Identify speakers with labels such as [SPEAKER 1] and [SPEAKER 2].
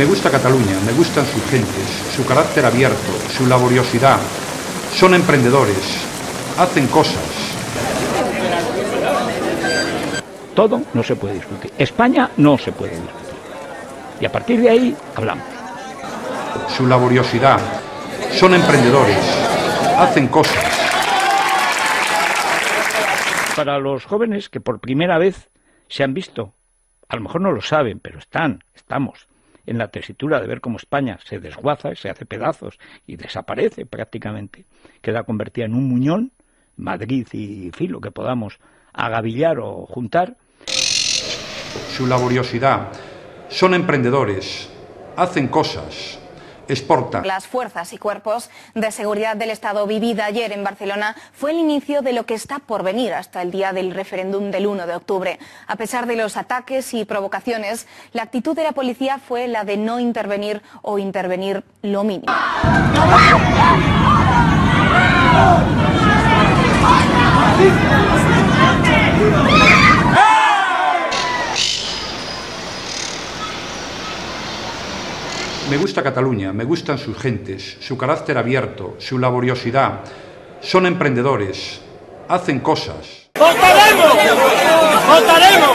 [SPEAKER 1] Me gusta Cataluña, me gustan sus gentes, su carácter abierto, su laboriosidad. Son emprendedores, hacen cosas.
[SPEAKER 2] Todo no se puede discutir. España no se puede discutir. Y a partir de ahí hablamos.
[SPEAKER 1] Su laboriosidad. Son emprendedores, hacen cosas.
[SPEAKER 2] Para los jóvenes que por primera vez se han visto, a lo mejor no lo saben, pero están, estamos en la tesitura de ver cómo España se desguaza, se hace pedazos y desaparece prácticamente, queda convertida en un muñón, Madrid y filo que podamos agavillar o juntar.
[SPEAKER 1] Su laboriosidad. Son emprendedores, hacen cosas, exportan.
[SPEAKER 3] Las fuerzas y cuerpos de seguridad del Estado vivida ayer en Barcelona fue el inicio de lo que está por venir hasta el día del referéndum del 1 de octubre. A pesar de los ataques y provocaciones, la actitud de la policía fue la de no intervenir o intervenir lo mínimo.
[SPEAKER 1] Me gusta Cataluña, me gustan sus gentes, su carácter abierto, su laboriosidad. Son emprendedores, hacen cosas.
[SPEAKER 4] ¡Votaremos! ¡Votaremos!